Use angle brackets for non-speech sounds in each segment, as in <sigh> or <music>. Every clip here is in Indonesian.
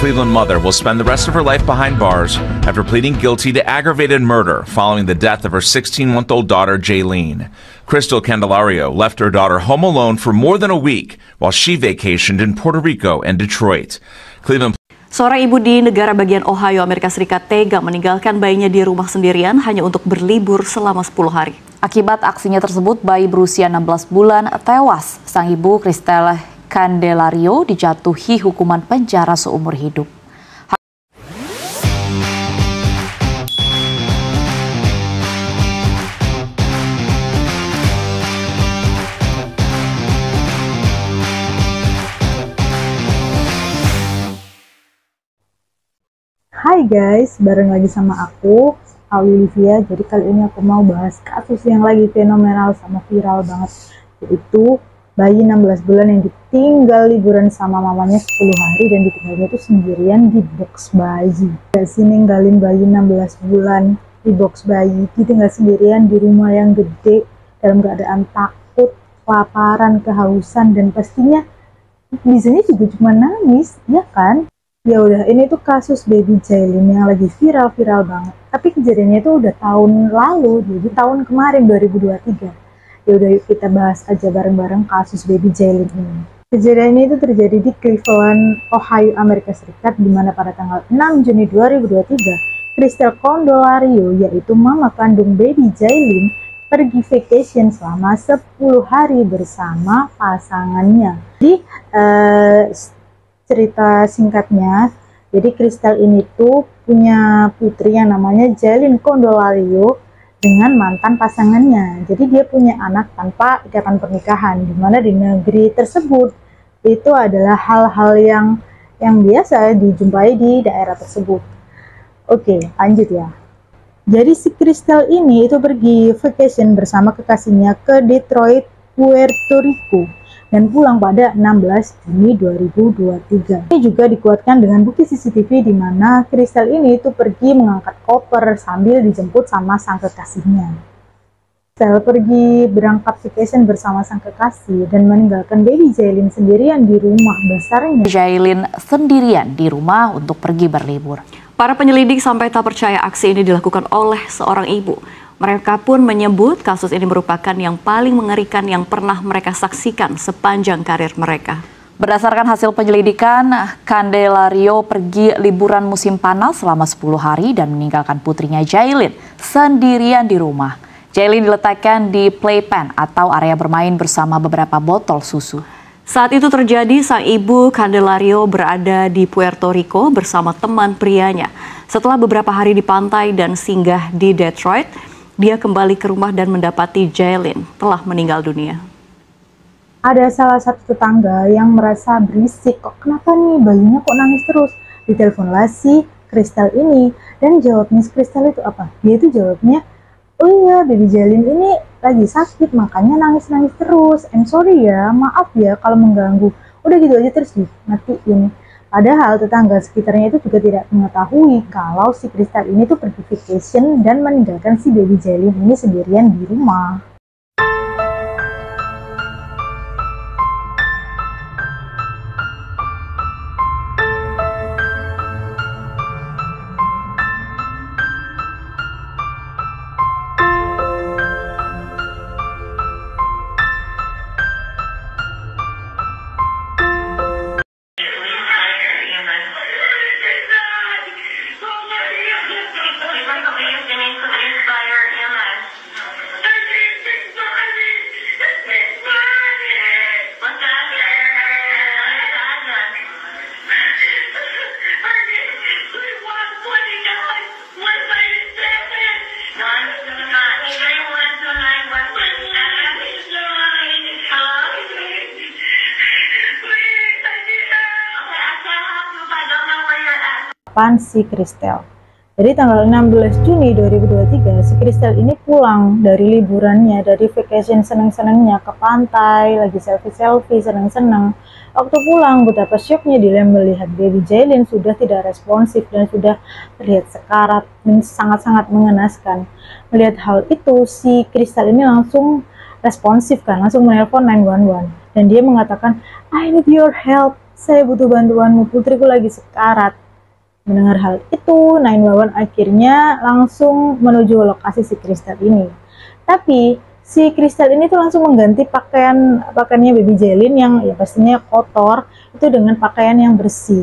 Cleveland mother will spend the rest of her life behind bars after pleading guilty to aggravated murder following the death of her 16 month old daughter, Jaylene. Crystal Candelario left her daughter home alone for more than a week while she vacationed in Puerto Rico and Detroit. Cleveland Seorang ibu di negara bagian Ohio, Amerika Serikat tega meninggalkan bayinya di rumah sendirian hanya untuk berlibur selama 10 hari. Akibat aksinya tersebut, bayi berusia 16 bulan tewas. Sang ibu, Christelle Candelario, dijatuhi hukuman penjara seumur hidup. Hai guys, bareng lagi sama aku, Ali Olivia. Jadi kali ini aku mau bahas kasus yang lagi fenomenal sama viral banget, yaitu bayi 16 bulan yang ditinggal liburan sama mamanya 10 hari dan ditinggalnya itu sendirian di box bayi. Gak sih ninggalin bayi 16 bulan di box bayi, ditinggal sendirian di rumah yang gede dalam keadaan takut, kelaparan, kehausan, dan pastinya bisanya juga cuma nangis, ya kan? Ya udah, ini tuh kasus baby Jailin yang lagi viral-viral banget. Tapi kejadiannya itu udah tahun lalu, jadi tahun kemarin 2023. Ya udah yuk kita bahas aja bareng-bareng kasus baby Jailin ini. Kejadian ini itu terjadi di Cleveland, Ohio, Amerika Serikat, di mana pada tanggal 6 Juni 2023, Crystal Condolario, yaitu mama kandung baby Jailin, pergi vacation selama 10 hari bersama pasangannya. Jadi, uh, cerita singkatnya, jadi Kristal ini tuh punya putri yang namanya Jalin Kondolario dengan mantan pasangannya. Jadi dia punya anak tanpa ikatan pernikahan, di mana di negeri tersebut itu adalah hal-hal yang yang biasa dijumpai di daerah tersebut. Oke, lanjut ya. Jadi si Kristal ini itu pergi vacation bersama kekasihnya ke Detroit, Puerto Rico dan pulang pada 16 Juni 2023. Ini juga dikuatkan dengan bukti CCTV di mana Kristal ini itu pergi mengangkat koper sambil dijemput sama sang kekasihnya. Kristal pergi berangkat vacation bersama sang kekasih dan meninggalkan baby Jailin sendirian di rumah besarnya. Jailin sendirian di rumah untuk pergi berlibur. Para penyelidik sampai tak percaya aksi ini dilakukan oleh seorang ibu. Mereka pun menyebut kasus ini merupakan yang paling mengerikan yang pernah mereka saksikan sepanjang karir mereka. Berdasarkan hasil penyelidikan, Candelario pergi liburan musim panas selama 10 hari dan meninggalkan putrinya Jailin sendirian di rumah. Jailin diletakkan di playpen atau area bermain bersama beberapa botol susu. Saat itu terjadi, sang ibu Candelario berada di Puerto Rico bersama teman prianya. Setelah beberapa hari di pantai dan singgah di Detroit, dia kembali ke rumah dan mendapati Jailin telah meninggal dunia. Ada salah satu tetangga yang merasa berisik, kok kenapa nih bayinya kok nangis terus? Diteleponlah si Kristal ini, dan jawabnya si Kristal itu apa? Dia itu jawabnya, oh iya baby Jailin ini lagi sakit makanya nangis-nangis terus. I'm sorry ya, maaf ya kalau mengganggu. Udah gitu aja terus dimatiin. Padahal tetangga sekitarnya itu juga tidak mengetahui kalau si Kristal ini tuh pergi vacation dan meninggalkan si baby Jelly ini sendirian di rumah. Si Kristel. Jadi tanggal 16 Juni 2023 si Kristel ini pulang dari liburannya, dari vacation seneng-senengnya ke pantai, lagi selfie-selfie, seneng-seneng. Waktu pulang betapa syoknya dia melihat baby Jailin sudah tidak responsif dan sudah terlihat sekarat dan sangat-sangat mengenaskan. Melihat hal itu si Kristel ini langsung responsif kan, langsung menelpon 911 dan dia mengatakan I need your help saya butuh bantuanmu, putriku lagi sekarat. Mendengar hal itu, 911 akhirnya langsung menuju lokasi si Kristal ini. Tapi si Kristal ini tuh langsung mengganti pakaian pakaiannya baby Jelin yang ya pastinya kotor itu dengan pakaian yang bersih.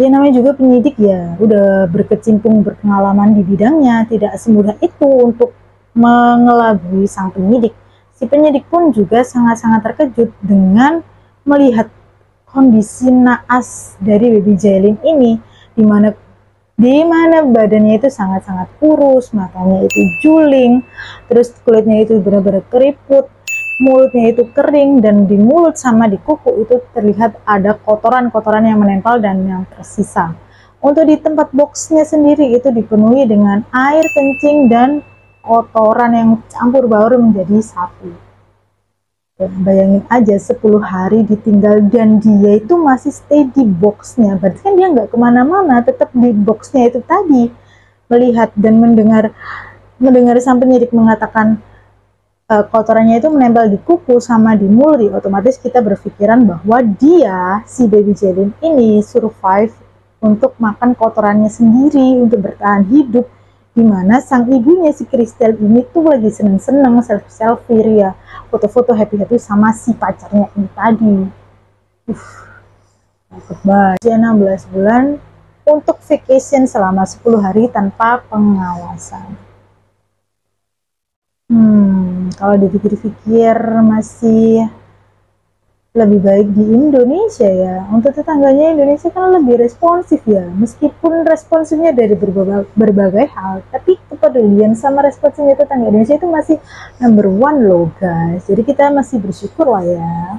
Ya namanya juga penyidik ya, udah berkecimpung berpengalaman di bidangnya, tidak semudah itu untuk mengelabui sang penyidik. Si penyidik pun juga sangat-sangat terkejut dengan melihat kondisi naas dari baby Jailin ini di mana di mana badannya itu sangat-sangat kurus, matanya itu juling, terus kulitnya itu benar-benar keriput, mulutnya itu kering dan di mulut sama di kuku itu terlihat ada kotoran-kotoran yang menempel dan yang tersisa. Untuk di tempat boxnya sendiri itu dipenuhi dengan air kencing dan kotoran yang campur baur menjadi sapi bayangin aja 10 hari ditinggal dan dia itu masih stay di boxnya. Berarti kan dia nggak ke mana-mana tetap di boxnya itu tadi. Melihat dan mendengar mendengar sang penyidik mengatakan uh, kotorannya itu menempel di kuku sama di mulut otomatis kita berpikiran bahwa dia si baby Jelin ini survive untuk makan kotorannya sendiri untuk bertahan hidup di mana sang ibunya si Kristel ini tuh lagi seneng-seneng selfie-selfie ya foto-foto happy-happy sama si pacarnya ini tadi. Uh, takut banget. 16 bulan untuk vacation selama 10 hari tanpa pengawasan. Hmm kalau dipikir-pikir masih lebih baik di Indonesia ya. Untuk tetangganya Indonesia kan lebih responsif ya. Meskipun responsifnya dari berbagai, berbagai hal, tapi kepedulian sama responsifnya tetangga Indonesia itu masih number one loh guys. Jadi kita masih bersyukur lah ya.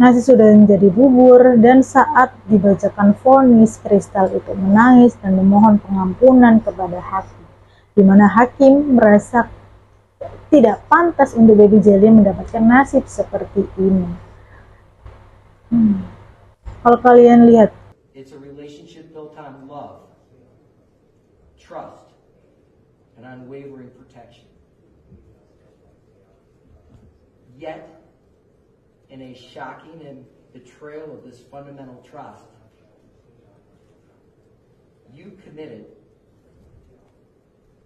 Nasi sudah menjadi bubur dan saat dibacakan vonis Kristal itu menangis dan memohon pengampunan kepada hakim. Di mana hakim merasa tidak pantas untuk baby jelly mendapatkan nasib seperti ini. Hmm. Kalau kalian lihat, it's a relationship built on love, trust, and unwavering protection. Yet, in a shocking and betrayal of this fundamental trust, you committed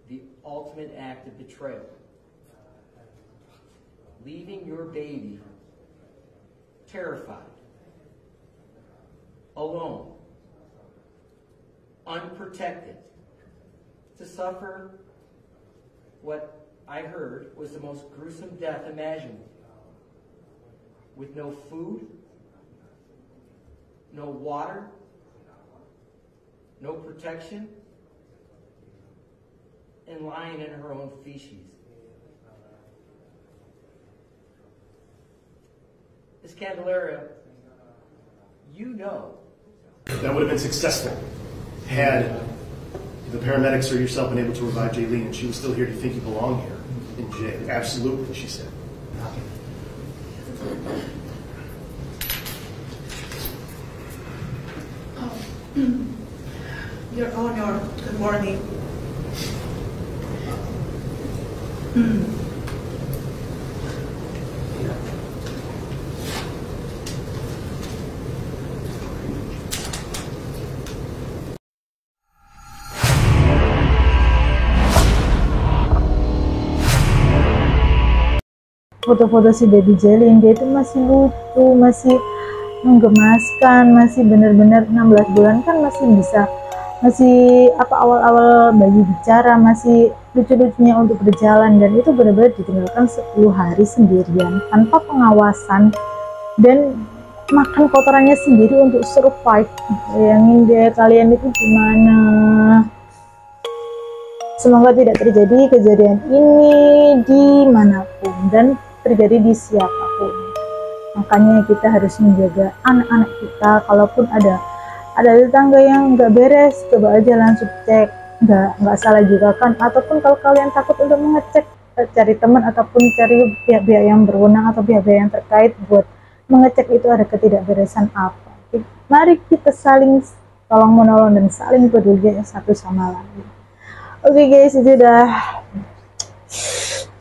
the ultimate act of betrayal leaving your baby terrified, alone, unprotected, to suffer what I heard was the most gruesome death imaginable. With no food, no water, no protection, and lying in her own feces. Miss Candelaria, you know. That would have been successful had the paramedics or yourself been able to revive Jaylene and she was still here. Do you think you belong here in jail? Absolutely, she said. Um, <clears throat> Your Honor, good morning. <clears throat> foto-foto si baby Jelin dia itu masih lucu masih menggemaskan masih benar-benar 16 bulan kan masih bisa masih apa awal-awal bayi bicara masih lucu-lucunya untuk berjalan dan itu benar-benar ditinggalkan 10 hari sendirian tanpa pengawasan dan makan kotorannya sendiri untuk survive. Bayangin deh kalian itu gimana? Semoga tidak terjadi kejadian ini di mana pun dan terjadi di siapa pun. Makanya kita harus menjaga anak-anak kita. Kalaupun ada ada tetangga yang nggak beres, coba aja langsung cek. Nggak nggak salah juga kan. Ataupun kalau kalian takut untuk mengecek, eh, cari teman ataupun cari pihak-pihak yang berwenang atau pihak-pihak yang terkait buat mengecek itu ada ketidakberesan apa. Mari kita saling tolong menolong dan saling peduli satu sama lain. Oke okay guys, itu udah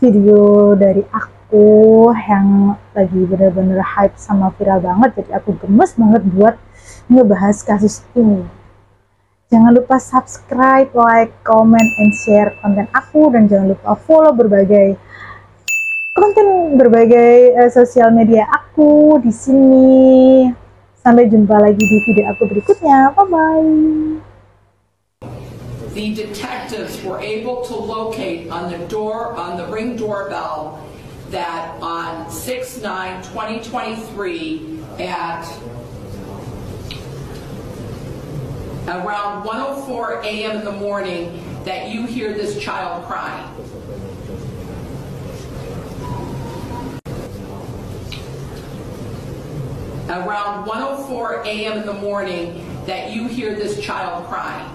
video dari aku aku yang lagi bener-bener hype sama viral banget. Jadi aku gemes banget buat ngebahas kasus ini. Jangan lupa subscribe, like, comment, and share konten aku. Dan jangan lupa follow berbagai konten berbagai uh, sosial media aku di sini. Sampai jumpa lagi di video aku berikutnya. Bye bye the detectives were able to locate on the door, on the ring doorbell, that on 6-9-2023 at around 1.04 a.m. in the morning that you hear this child crying. Around 1.04 a.m. in the morning that you hear this child crying.